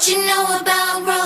What you know about